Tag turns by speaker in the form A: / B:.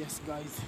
A: yes guys.